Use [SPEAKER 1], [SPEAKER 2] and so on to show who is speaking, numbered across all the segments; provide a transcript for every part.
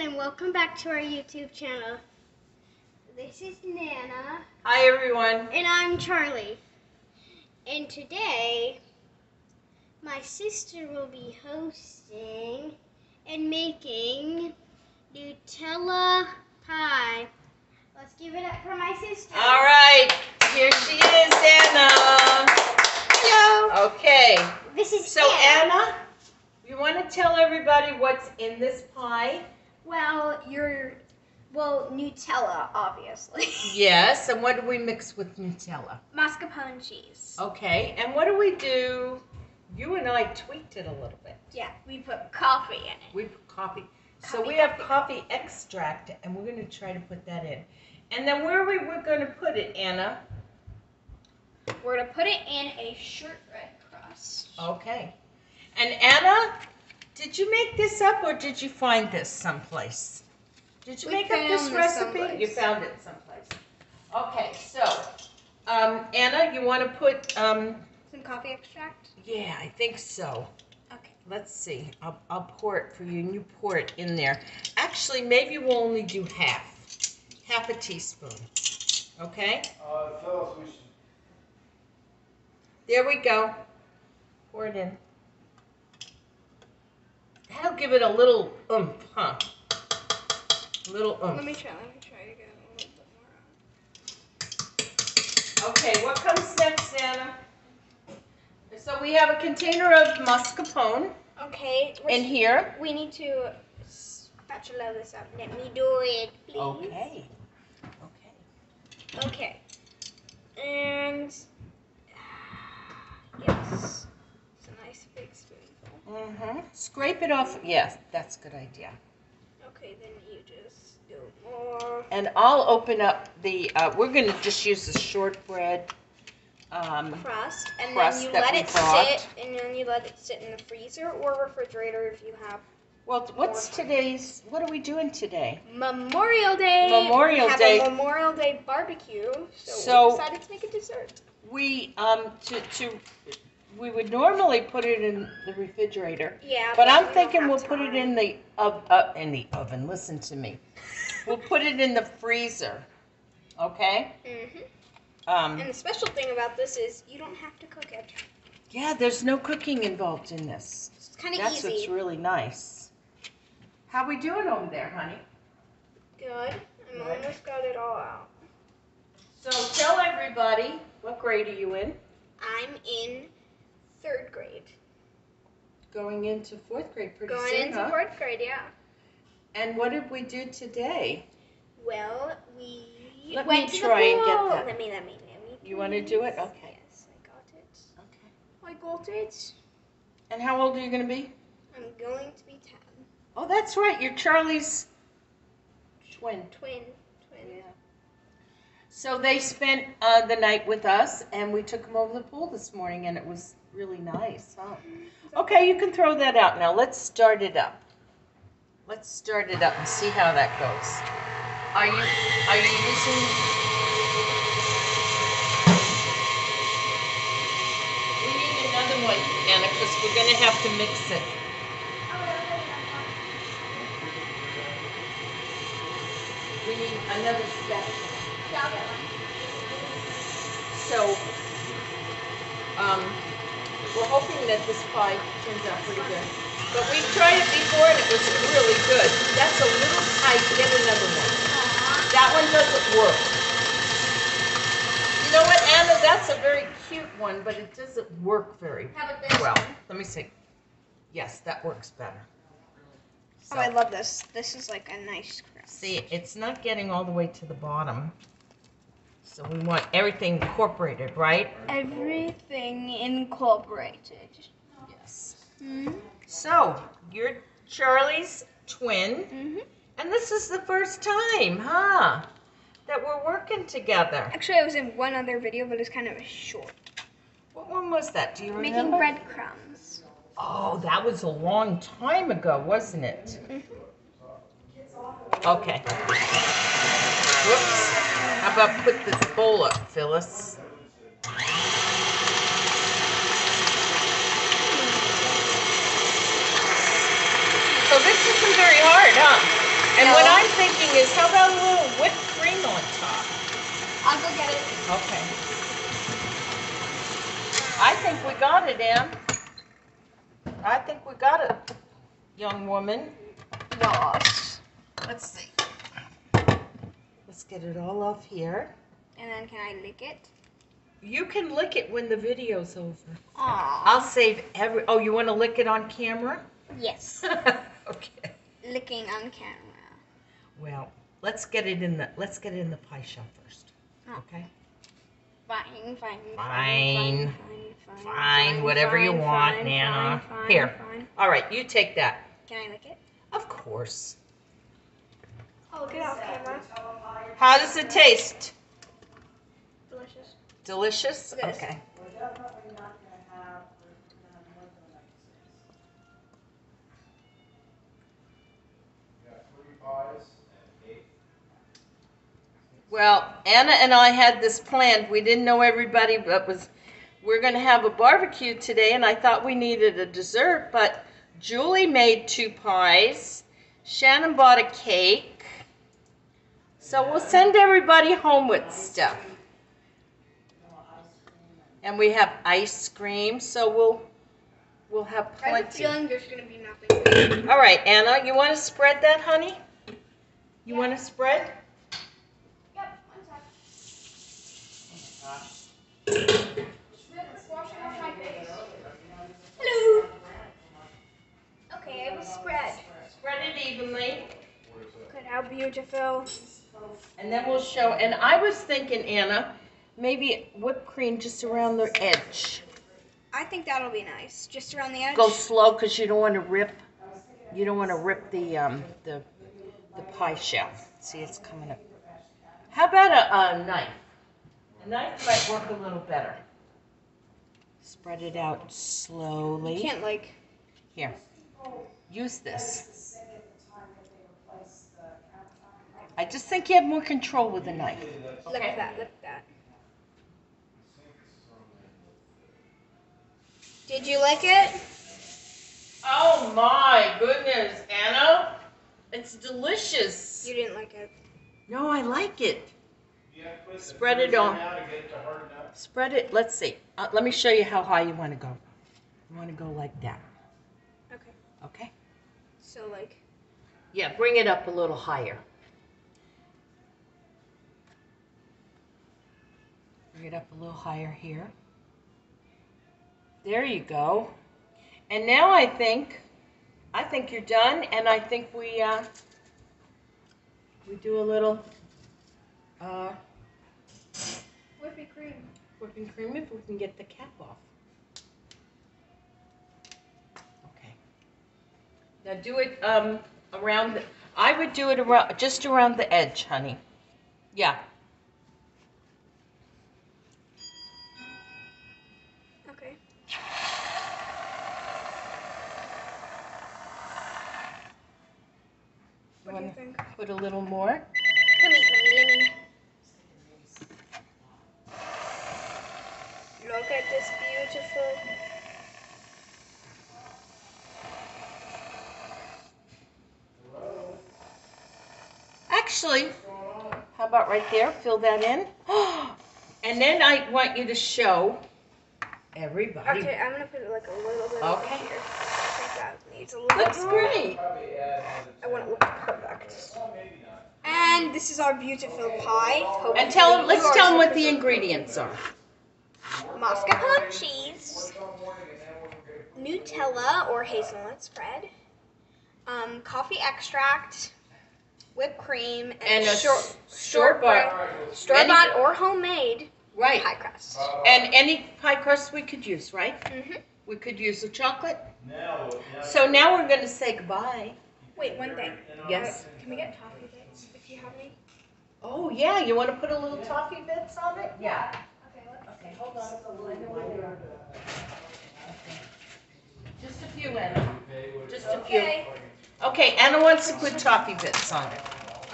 [SPEAKER 1] everyone, and welcome back to our YouTube channel. This is Nana,
[SPEAKER 2] Hi, everyone.
[SPEAKER 1] and I'm Charlie. And today, my sister will be hosting and making Nutella pie. Let's give it up for my sister.
[SPEAKER 2] All right, here she is, Anna.
[SPEAKER 1] Hello.
[SPEAKER 2] Okay,
[SPEAKER 1] This is
[SPEAKER 2] so Anna, you want to tell everybody what's in this pie?
[SPEAKER 1] Well, you're well Nutella, obviously.
[SPEAKER 2] Yes, and what do we mix with Nutella?
[SPEAKER 1] Mascarpone cheese.
[SPEAKER 2] Okay, and what do we do? You and I tweaked it a little bit.
[SPEAKER 1] Yeah, we put coffee in it.
[SPEAKER 2] We put coffee. So
[SPEAKER 1] Coffee,
[SPEAKER 2] we have
[SPEAKER 1] coffee.
[SPEAKER 2] coffee extract, and we're going to try to put that in. And then where are we we're going to put it, Anna?
[SPEAKER 1] We're gonna put it in a shortbread crust.
[SPEAKER 2] Okay. And Anna, did you make this up or did you find this someplace? Did you
[SPEAKER 1] We
[SPEAKER 2] make up this
[SPEAKER 1] this
[SPEAKER 2] recipe?
[SPEAKER 1] someplace.
[SPEAKER 2] You found it someplace. Okay, so um, Anna, you want to put? Um,
[SPEAKER 1] Some coffee extract.
[SPEAKER 2] yeah, I think so.
[SPEAKER 1] Okay.
[SPEAKER 2] Let's see. I'll, I'll pour it for you, and you pour it in there. Actually, maybe we'll only do half, half a teaspoon. Okay.
[SPEAKER 3] Uh, Phyllis, we should,
[SPEAKER 2] There we go. Pour it in. That'll give it a little oomph, huh? A little
[SPEAKER 1] Let me try. Let me try to get a little bit more.
[SPEAKER 2] Okay, what comes next, Anna? So we have a container of mascarpone.
[SPEAKER 1] Okay.
[SPEAKER 2] in here.
[SPEAKER 1] We need to spatula this up. Let me do it, please.
[SPEAKER 2] Okay. Okay.
[SPEAKER 1] Okay. And ah, yes, it's a nice big spoonful.
[SPEAKER 2] Mm-hmm. Scrape it off. Yes, that's a good idea.
[SPEAKER 1] Okay, then you just do more.
[SPEAKER 2] And I'll open up the. Uh, we're gonna just use the shortbread. Um,
[SPEAKER 1] crust, and
[SPEAKER 2] crust
[SPEAKER 1] then you let it sit, and then you let it sit in the freezer or refrigerator if you have
[SPEAKER 2] well, what's today's? What are we doing today?
[SPEAKER 1] Memorial Day.
[SPEAKER 2] Memorial
[SPEAKER 1] we have
[SPEAKER 2] Day.
[SPEAKER 1] A Memorial Day barbecue, so,
[SPEAKER 2] So-
[SPEAKER 1] we decided to make a dessert.
[SPEAKER 2] We um to to we would normally put it in the refrigerator,
[SPEAKER 1] Yeah,
[SPEAKER 2] but I'm
[SPEAKER 1] we don't
[SPEAKER 2] thinking we'll put it
[SPEAKER 1] time.
[SPEAKER 2] in the uh, in the oven. Listen to me. We'll put it in the freezer. Okay.
[SPEAKER 1] Mhm.
[SPEAKER 2] Um.
[SPEAKER 1] And the special thing about this is you don't have to cook it.
[SPEAKER 2] Yeah, there's no cooking involved in this.
[SPEAKER 1] It's kind of
[SPEAKER 2] That's what's
[SPEAKER 1] easy.
[SPEAKER 2] really nice. How we doing over there, honey?
[SPEAKER 1] Good. I'm almost got it all out.
[SPEAKER 2] So tell everybody what grade are you in?
[SPEAKER 1] I'm in third grade.
[SPEAKER 2] Going into fourth grade pretty
[SPEAKER 1] Going
[SPEAKER 2] soon,
[SPEAKER 1] into
[SPEAKER 2] huh?
[SPEAKER 1] fourth grade, yeah.
[SPEAKER 2] And what did we do today?
[SPEAKER 1] Well, we
[SPEAKER 2] Let
[SPEAKER 1] went
[SPEAKER 2] me
[SPEAKER 1] to
[SPEAKER 2] try
[SPEAKER 1] the
[SPEAKER 2] and get
[SPEAKER 1] pool.
[SPEAKER 2] that.
[SPEAKER 1] Let me, let me, let me.
[SPEAKER 2] You wanna do it? Okay.
[SPEAKER 1] Yes, I got it.
[SPEAKER 2] Okay.
[SPEAKER 1] I got it.
[SPEAKER 2] And how old are you going to be?
[SPEAKER 1] I'm going to be ten.
[SPEAKER 2] Oh, that's right. You're Charlie's twin.
[SPEAKER 1] Twin. Twin. Yeah.
[SPEAKER 2] So they spent uh, the night with us, and we took them over the pool this morning, and it was really nice, huh? Okay, you can throw that out now. Let's start it up. Let's start it up and see how that goes. Are you are you using? We need another one, Anna, because we're gonna have to mix it. We need another step. So, um, hoping that this pie turns out pretty good. But we've tried it before and it was really good. That's a little tight. Get another one. That one doesn't work. You know what, Anna? That's a very cute one, but it doesn't work very
[SPEAKER 1] How about this
[SPEAKER 2] well. Let me see. Yes, that works better.
[SPEAKER 1] Oh, I love this. This is like a nice crust.
[SPEAKER 2] See, it's not getting all the way to the bottom. So we want everything incorporated, right?
[SPEAKER 1] Everything incorporated.
[SPEAKER 2] Yes.
[SPEAKER 1] Mm-hmm.
[SPEAKER 2] So, you're Charlie's twin,
[SPEAKER 1] Mm-hmm.
[SPEAKER 2] and this is the first time, huh? That we're working together.
[SPEAKER 1] Actually, I was in one other video, but it's kind of a short.
[SPEAKER 2] What one was that? Do you remember?
[SPEAKER 1] Making
[SPEAKER 2] remember?
[SPEAKER 1] breadcrumbs.
[SPEAKER 2] Oh, that was a long time ago, wasn't it? Okay. Whoops. How about put this bowl up, Phyllis? So this isn't very hard, huh? And what I'm thinking is, how about a little whipped cream on top?
[SPEAKER 1] I'll go get it.
[SPEAKER 2] Okay. I think we got it, Ann. I think we got it, young woman.
[SPEAKER 1] Yes.
[SPEAKER 2] Let's see. Let's get it all off here.
[SPEAKER 1] And then can I lick it?
[SPEAKER 2] You can lick it when the video's over.
[SPEAKER 1] Aww.
[SPEAKER 2] I'll save every. Oh, you want to lick it on camera?
[SPEAKER 1] Yes.
[SPEAKER 2] okay.
[SPEAKER 1] Licking on camera.
[SPEAKER 2] Well, let's get it in the let's get it in the pie shell first.
[SPEAKER 1] Oh.
[SPEAKER 2] Okay.
[SPEAKER 1] Fine, fine,
[SPEAKER 2] Fine.
[SPEAKER 1] fine, fine,
[SPEAKER 2] Fine, whatever you want,
[SPEAKER 1] fine,
[SPEAKER 2] Nana.
[SPEAKER 1] fine, fine,
[SPEAKER 2] Here.
[SPEAKER 1] fine.
[SPEAKER 2] All right, you take that.
[SPEAKER 1] Can I lick it?
[SPEAKER 2] Of course.
[SPEAKER 1] Oh, get off camera.
[SPEAKER 2] How does it taste?
[SPEAKER 1] Delicious.
[SPEAKER 2] Delicious?
[SPEAKER 1] Yes.
[SPEAKER 2] Okay. Well, Anna and I had this planned. We didn't know everybody, but was we're going to have a barbecue today, and I thought we needed a dessert. But Julie made two pies. Shannon bought a cake. So we'll send everybody home with stuff. And we have ice cream, so we'll we'll have plenty.
[SPEAKER 1] I have a feeling there's gonna be nothing.
[SPEAKER 2] All right, Anna, you want to spread that, honey? You want to spread?
[SPEAKER 1] Yep, one sec. Washing off my face. Hello. Okay, I will spread.
[SPEAKER 2] Spread it evenly.
[SPEAKER 1] Look at how beautiful.
[SPEAKER 2] And then we'll show, and I was thinking, Anna, maybe whipped cream just around the edge.
[SPEAKER 1] I think that'll be nice. Just around the edge.
[SPEAKER 2] Go slow, because you don't want to rip, you don't want to rip the, um, the, the pie shell. See, it's coming up. How about a, a knife? A knife might work a little better. Spread it out slowly.
[SPEAKER 1] You can't like.
[SPEAKER 2] Here, use this. I just think you have more control with a knife.
[SPEAKER 1] Look at that. Look at that. Did you like it?
[SPEAKER 2] Oh my goodness, Anna. It's delicious.
[SPEAKER 1] You didn't like it.
[SPEAKER 2] No, I like it. Spread it on. Spread it, let's see. Uh, let me show you how high you want to go. You want to go like that,
[SPEAKER 1] Okay.
[SPEAKER 2] okay?
[SPEAKER 1] So like.
[SPEAKER 2] Yeah, bring it up a little higher. Bring it up a little higher here. There you go. And now I think, I think you're done, and I think we, uh, we do a little, uh,
[SPEAKER 1] Whipping cream.
[SPEAKER 2] whipping cream if we can get the cap off. Okay. Now do it um, around. The, I would do it around just around the edge, honey. Yeah.
[SPEAKER 1] Okay. What do you think?
[SPEAKER 2] Put a little more.
[SPEAKER 1] Let me, let me, let me. Look at this beautiful.
[SPEAKER 2] Actually, how about right there? Fill that in. And then I want you to show everybody.
[SPEAKER 1] Okay, I'm gonna put it like a little bit
[SPEAKER 2] Okay.
[SPEAKER 1] over here. That needs a little
[SPEAKER 2] Looks
[SPEAKER 1] more.
[SPEAKER 2] great.
[SPEAKER 1] I want it to look perfect. And this is our beautiful pie.
[SPEAKER 2] And tell them, let's tell them what the ingredients are.
[SPEAKER 1] mascarpone cheese, Nutella or hazelnut spread, um, coffee extract, whipped cream, and,
[SPEAKER 2] And a
[SPEAKER 1] short,
[SPEAKER 2] store bought.
[SPEAKER 1] store bought or homemade
[SPEAKER 2] Right.
[SPEAKER 1] pie crust.
[SPEAKER 2] And any pie crust we could use, right?
[SPEAKER 1] hmm
[SPEAKER 2] We could use the chocolate. So now we're going to say goodbye.
[SPEAKER 1] Wait, one thing.
[SPEAKER 2] Yes.
[SPEAKER 1] Uh, can we get toffee bits if you have any?
[SPEAKER 2] Oh, yeah. You want to put a little toffee bits on it? Yeah.
[SPEAKER 1] Okay, let's
[SPEAKER 2] Okay, hold on. I know where they. Okay. Just a few, Anna. Just a few.
[SPEAKER 1] Okay.
[SPEAKER 2] Okay, Anna wants to put toffee bits on it.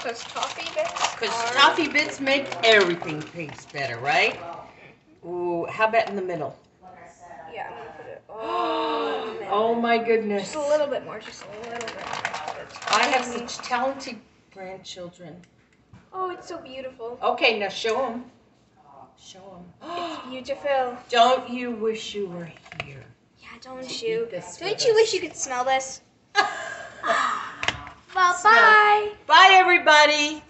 [SPEAKER 1] Because toffee bits
[SPEAKER 2] Because
[SPEAKER 1] are-
[SPEAKER 2] toffee bits make everything taste better, right? Ooh, how about in the middle?
[SPEAKER 1] Yeah, I'm gonna put it all in the middle.
[SPEAKER 2] Oh my goodness.
[SPEAKER 1] Just a little bit more, just a little bit.
[SPEAKER 2] I have such talented grandchildren.
[SPEAKER 1] Oh, it's so beautiful.
[SPEAKER 2] Okay, now show them. Show them.
[SPEAKER 1] It's beautiful.
[SPEAKER 2] Don't you wish you were here?
[SPEAKER 1] Yeah, don't you? Don't
[SPEAKER 2] with
[SPEAKER 1] you
[SPEAKER 2] us.
[SPEAKER 1] wish you could smell this? Well,
[SPEAKER 2] Smell.
[SPEAKER 1] bye.
[SPEAKER 2] Bye, everybody.